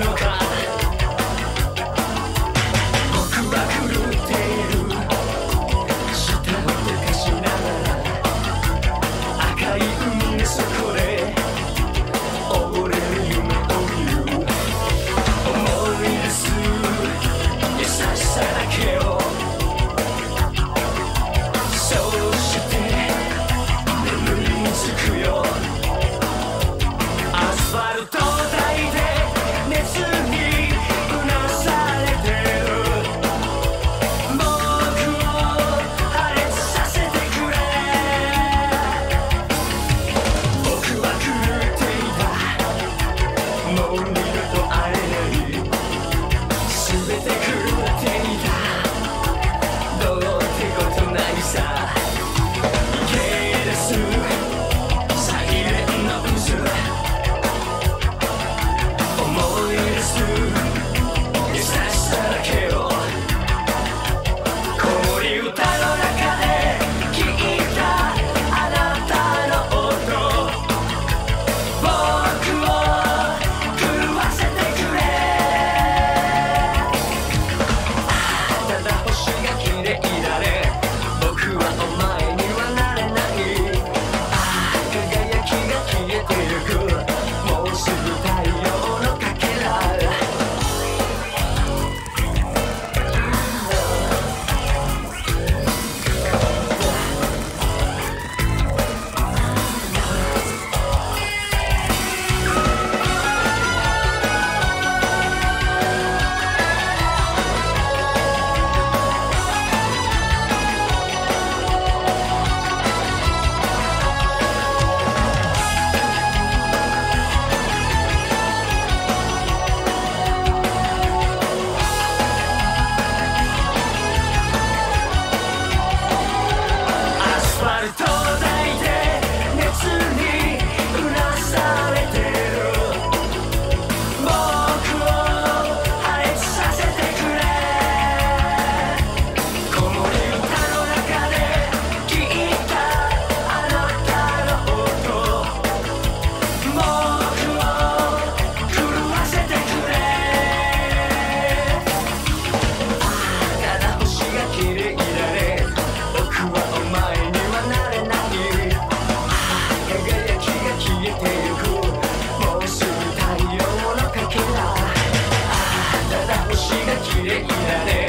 no no to Yeah.